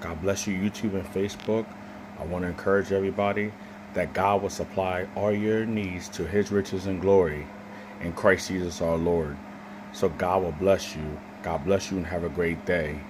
God bless you, YouTube and Facebook. I want to encourage everybody that God will supply all your needs to his riches and glory in Christ Jesus our Lord. So God will bless you. God bless you and have a great day.